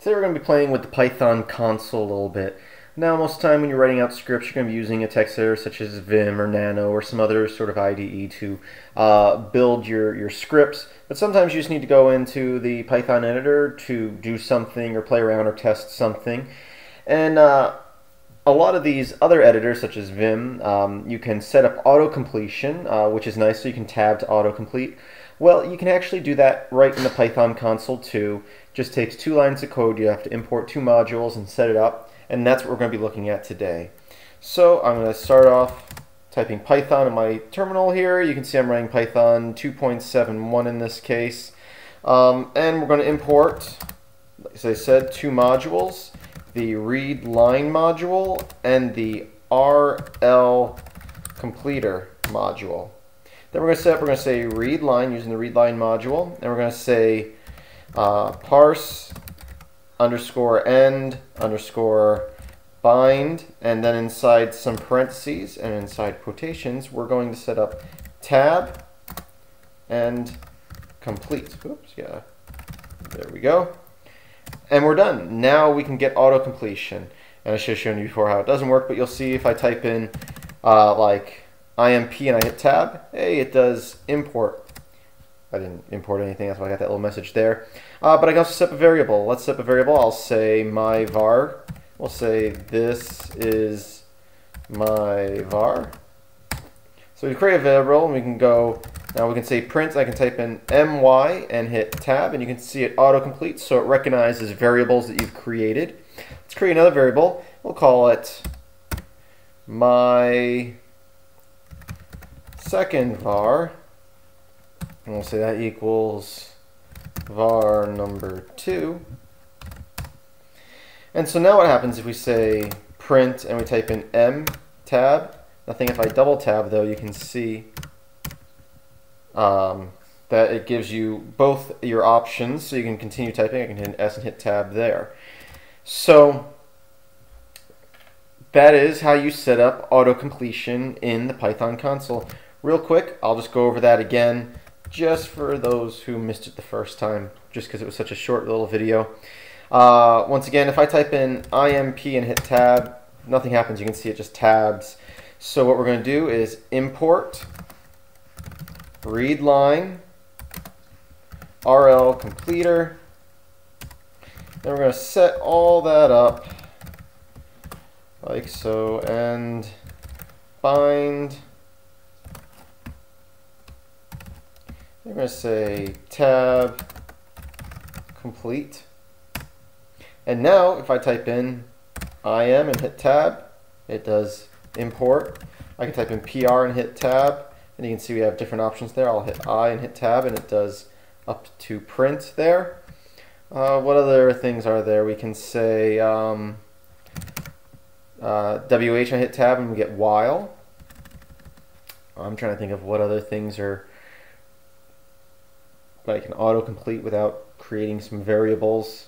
Today we're going to be playing with the Python console a little bit. Now most of the time when you're writing out scripts you're going to be using a text editor such as Vim or Nano or some other sort of IDE to uh, build your, your scripts. But sometimes you just need to go into the Python editor to do something or play around or test something. And uh, a lot of these other editors, such as Vim, um, you can set up auto completion, uh, which is nice, so you can tab to autocomplete. Well, you can actually do that right in the Python console too. Just takes two lines of code. You have to import two modules and set it up, and that's what we're going to be looking at today. So I'm going to start off typing Python in my terminal here. You can see I'm running Python 2.71 in this case. Um, and we're going to import, as I said, two modules, the read line module and the RL completer module. Then we're going to set, up. we're going to say read line using the read line module, and we're going to say uh, parse underscore and underscore bind, and then inside some parentheses and inside quotations, we're going to set up tab and complete. Oops, yeah. There we go. And we're done. Now we can get auto completion. And I should have shown you before how it doesn't work, but you'll see if I type in uh, like IMP and I hit tab, hey, it does import. I didn't import anything, that's why I got that little message there. Uh, but I can also set up a variable. Let's set up a variable. I'll say my var. We'll say this is my var. So we create a variable and we can go, now we can say print, I can type in my and hit tab and you can see it autocomplete so it recognizes variables that you've created. Let's create another variable. We'll call it my second var, and we'll say that equals var number 2. And so now what happens if we say print and we type in m tab, nothing if I double tab though, you can see um, that it gives you both your options, so you can continue typing, I can hit S and hit tab there. So that is how you set up auto completion in the Python console. Real quick, I'll just go over that again, just for those who missed it the first time, just because it was such a short little video. Uh, once again, if I type in IMP and hit tab, nothing happens. You can see it just tabs. So what we're going to do is import read line RL completer. Then we're going to set all that up like so and bind I'm going to say tab complete. And now if I type in IM and hit tab, it does import. I can type in PR and hit tab, and you can see we have different options there. I'll hit I and hit tab, and it does up to print there. Uh, what other things are there? We can say um, uh, WH, I hit tab, and we get while. I'm trying to think of what other things are I can autocomplete without creating some variables.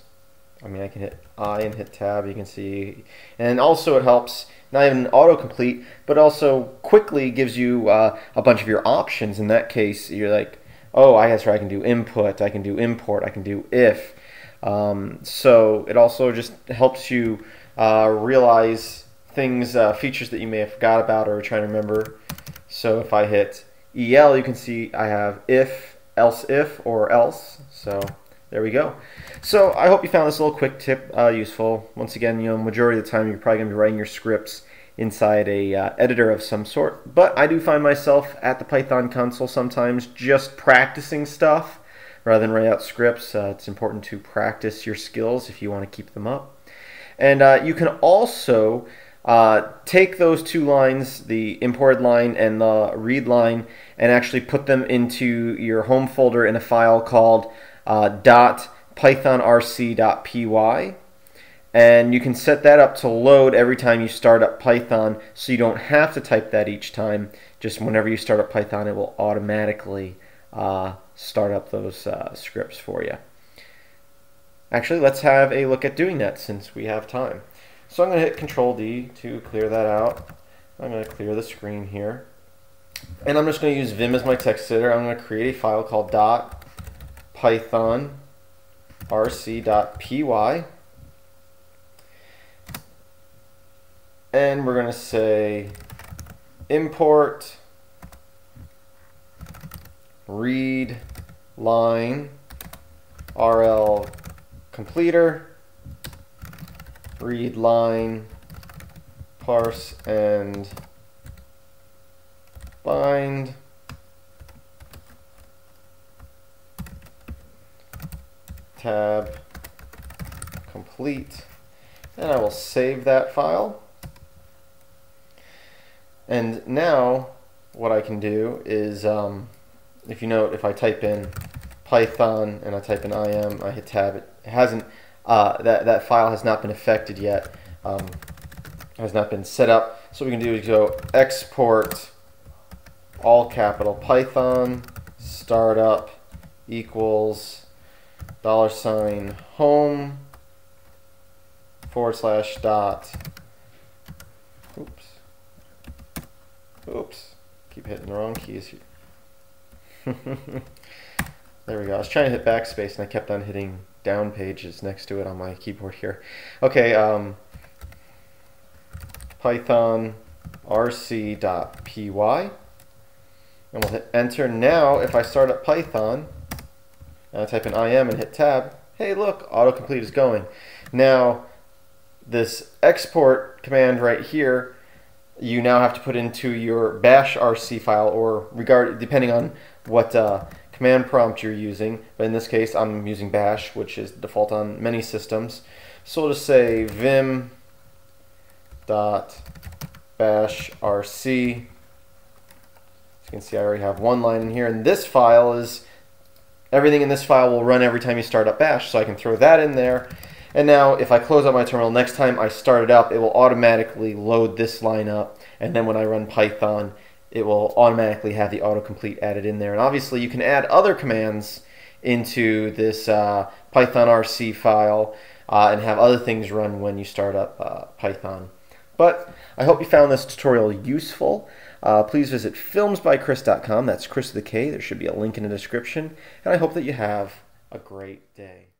I mean, I can hit I and hit tab, you can see. And also it helps, not even autocomplete, but also quickly gives you uh, a bunch of your options. In that case, you're like, oh, I guess I can do input, I can do import, I can do if. Um, so it also just helps you uh, realize things, uh, features that you may have forgot about or trying to remember. So if I hit EL, you can see I have if, else if or else. So there we go. So I hope you found this little quick tip uh, useful. Once again, you know, majority of the time you're probably going to be writing your scripts inside a uh, editor of some sort. But I do find myself at the Python console sometimes just practicing stuff rather than write out scripts. Uh, it's important to practice your skills if you want to keep them up. And uh, you can also uh, take those two lines, the imported line and the read line, and actually put them into your home folder in a file called uh, dot .pythonrc.py. And you can set that up to load every time you start up Python, so you don't have to type that each time. Just whenever you start up Python, it will automatically uh, start up those uh, scripts for you. Actually, let's have a look at doing that since we have time. So I'm going to hit Control D to clear that out. I'm going to clear the screen here. And I'm just going to use Vim as my text editor. I'm going to create a file called python rc.py and we're going to say import read line rl completer read line parse and bind tab complete and I will save that file. And now what I can do is um, if you note if I type in Python and I type in IM I hit tab it hasn't uh, that that file has not been affected yet um, has not been set up. So what we can do is go export all capital Python startup equals dollar sign home forward slash dot. Oops. Oops. Keep hitting the wrong keys. Here there we go. I was trying to hit backspace and I kept on hitting down pages next to it on my keyboard here. Okay um, python rc.py and we'll hit enter. Now, if I start up Python, I type in IM and hit tab, hey look, autocomplete is going. Now, this export command right here, you now have to put into your bash RC file or regard depending on what uh, command prompt you're using. But in this case, I'm using bash, which is default on many systems. So we'll just say vim dot bash rc As you can see I already have one line in here, and this file is, everything in this file will run every time you start up bash, so I can throw that in there. And now if I close out my terminal, next time I start it up, it will automatically load this line up, and then when I run Python, it will automatically have the autocomplete added in there. And obviously you can add other commands into this uh, Python RC file uh, and have other things run when you start up uh, Python. But I hope you found this tutorial useful. Uh, please visit filmsbykris.com. That's Chris with a K. There should be a link in the description. And I hope that you have a great day.